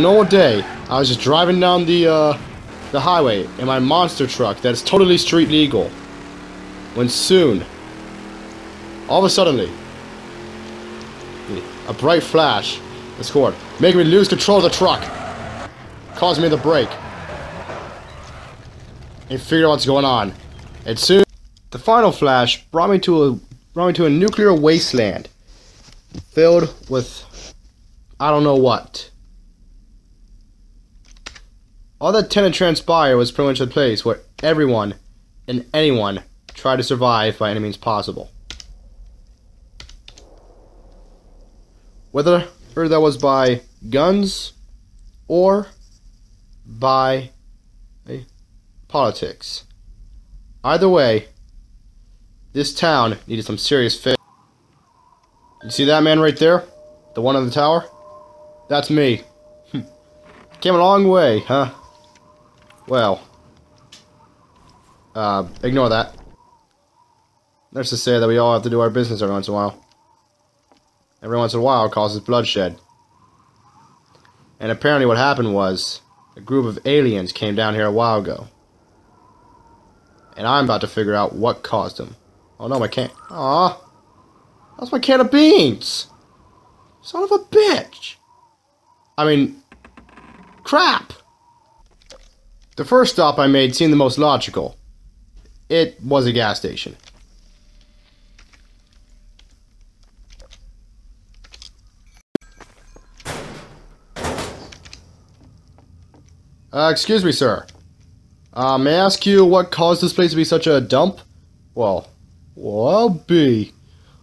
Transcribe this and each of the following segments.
normal day, I was just driving down the uh, the highway in my monster truck that's totally street legal. When soon, all of a suddenly, a bright flash scored, making me lose control of the truck, caused me to brake, and figure out what's going on. And soon, the final flash brought me to a brought me to a nuclear wasteland filled with I don't know what. All that tended to transpire was pretty much the place where everyone and anyone tried to survive by any means possible. Whether that was by guns or by eh, politics. Either way, this town needed some serious fix. You see that man right there? The one on the tower? That's me. Came a long way, huh? Well. Uh, ignore that. Let's just say that we all have to do our business every once in a while. Every once in a while causes bloodshed. And apparently what happened was, a group of aliens came down here a while ago. And I'm about to figure out what caused them. Oh no, my can- Aw. That's my can of beans! Son of a bitch! I mean, crap! The first stop I made seemed the most logical. It was a gas station. Uh, excuse me, sir. Uh, may I ask you what caused this place to be such a dump? Well, well, be.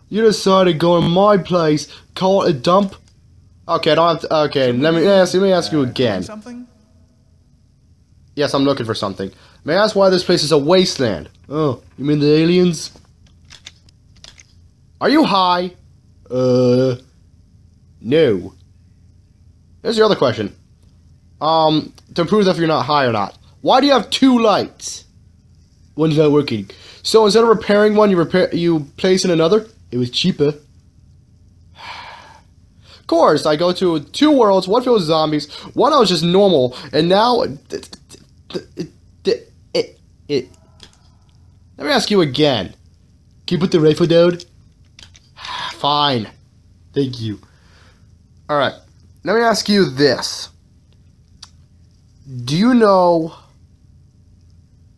You decided to go in my place, call it a dump? Okay, I don't have to, okay, let me ask, let me ask you again. Something? Yes, I'm looking for something. May I ask why this place is a wasteland? Oh, you mean the aliens? Are you high? Uh, no. Here's your other question. Um, to prove if you're not high or not. Why do you have two lights? One's not working. So instead of repairing one, you repair you place in another? It was cheaper. Of course, I go to two worlds, one filled with zombies, one I was just normal, and now it, it, Let me ask you again. Can you put the rifle down? Fine. Thank you. Alright. Let me ask you this. Do you know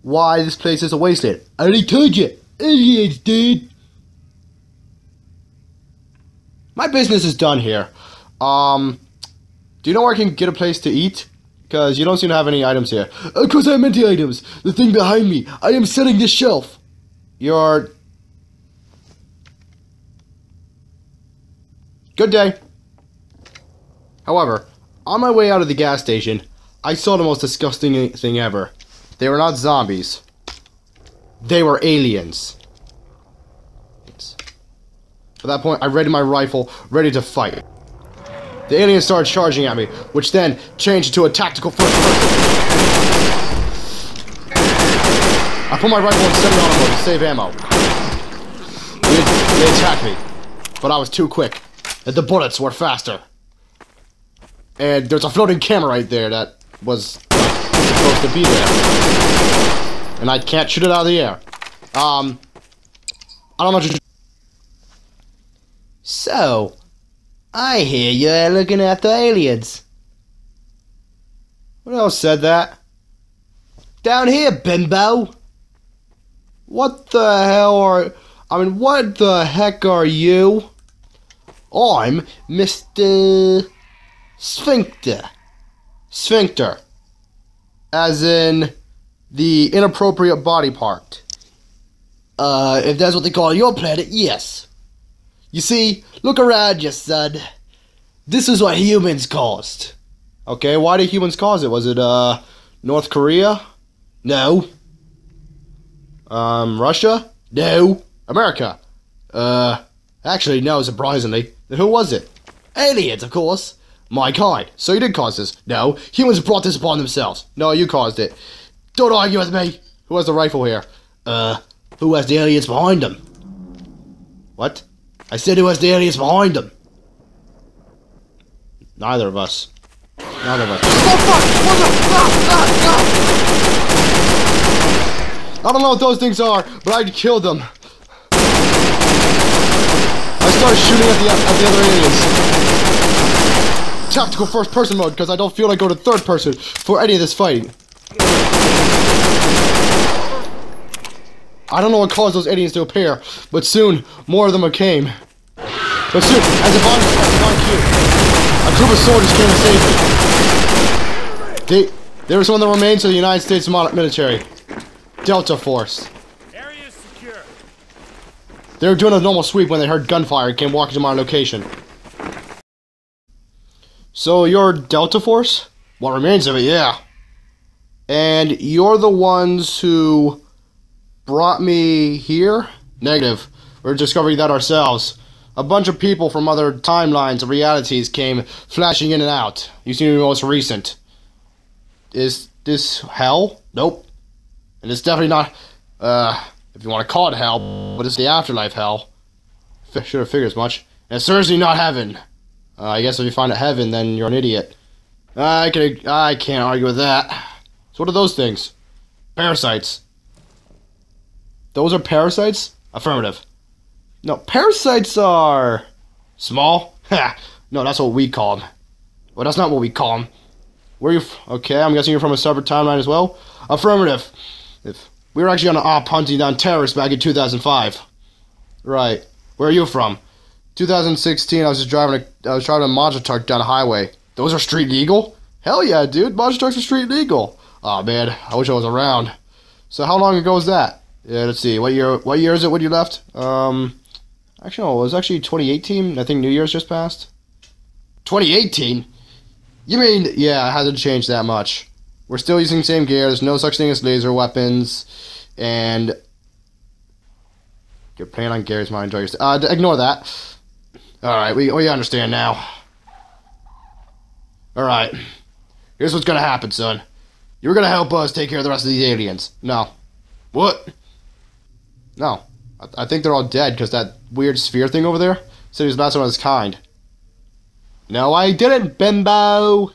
why this place is a wasteland? I already told you. Aliens, dude. My business is done here. Um, do you know where I can get a place to eat? Because you don't seem to have any items here. Uh, of course I meant the items. The thing behind me. I am setting this shelf. You're... Good day. However, on my way out of the gas station, I saw the most disgusting thing ever. They were not zombies. They were aliens. At that point, I readied my rifle, ready to fight. The aliens started charging at me, which then changed into a tactical first person. I put my rifle in semi-auto mode to save ammo. They, they attacked me, but I was too quick, and the bullets were faster. And there's a floating camera right there that was supposed to be there. And I can't shoot it out of the air. Um, I don't know So, I hear you're looking after aliens. What else said that? Down here, bimbo! What the hell are... I mean, what the heck are you? I'm Mr... Sphincter. Sphincter. As in the inappropriate body part. Uh, if that's what they call your planet, yes. You see, look around you, son. This is what humans caused. Okay, why did humans cause it? Was it, uh, North Korea? No. Um, Russia? No. America? Uh, actually, no, surprisingly. Who was it? Aliens, of course. My kind. So you did cause this. No. Humans brought this upon themselves. No, you caused it. Don't argue with me. Who has the rifle here? Uh, who has the aliens behind them? What? I said who has the aliens behind them? Neither of us. None of us. Oh fuck! What the? fuck? Ah, ah, ah. I don't know what those things are, but I killed them. I started shooting at the at the other aliens. Tactical first person mode because I don't feel like going to third person for any of this fighting. I don't know what caused those aliens to appear, but soon more of them came. But soon, as a bond on cue, a group of soldiers came to save me. They, they were some of the remains of the United States military, Delta Force. Area secure. They were doing a normal sweep when they heard gunfire and came walking to my location. So you're Delta Force? What remains of it, yeah. And you're the ones who brought me here? Negative. We're discovering that ourselves. A bunch of people from other timelines and realities came flashing in and out. You seem to be the most recent. Is this hell? Nope. And it's definitely not, uh, if you want to call it hell, but it's the afterlife hell. F- should have figured as much. And it's certainly not heaven. Uh, I guess if you find it heaven, then you're an idiot. I can I can't argue with that. So what are those things? Parasites. Those are parasites? Affirmative. No, parasites are small. No, that's what we call them. Well, that's not what we call them. Where you? Okay, I'm guessing you're from a separate timeline as well. Affirmative. If we were actually on an op ah, hunting down terrorists back in 2005. Right. Where are you from? 2016. I was just driving a I was driving a monster truck down a highway. Those are street legal? Hell yeah, dude. Monster trucks are street legal. Oh man, I wish I was around. So how long ago was that? Yeah, let's see. What year? What year is it when you left? Um, actually, no, it was actually 2018. I think New Year's just passed. 2018. You mean? Yeah, it hasn't changed that much. We're still using the same gear. There's no such thing as laser weapons, and you're playing on Garry's mod. Enjoy your st- uh, ignore that. All right, we we understand now. All right, here's what's gonna happen, son. You're gonna help us take care of the rest of these aliens. No. What? No. I, I think they're all dead because that weird sphere thing over there said he was last of his kind. No, I didn't, Bimbo!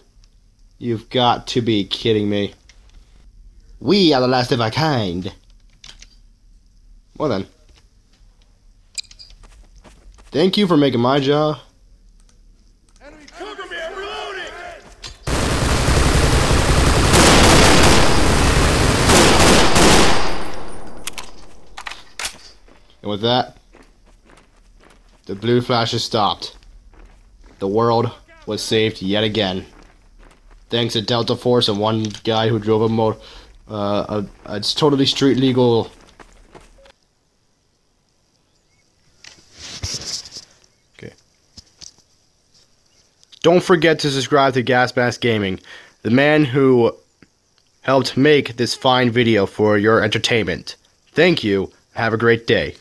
You've got to be kidding me. We are the last of our kind. Well then. Thank you for making my job. Enemy cover me, I'm reloading! And with that, the blue flashes stopped. The world was saved yet again. Thanks to Delta Force and one guy who drove a mo uh, a, it's totally street legal. Okay. Don't forget to subscribe to Gasmask Gaming, the man who helped make this fine video for your entertainment. Thank you. Have a great day.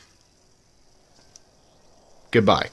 Goodbye.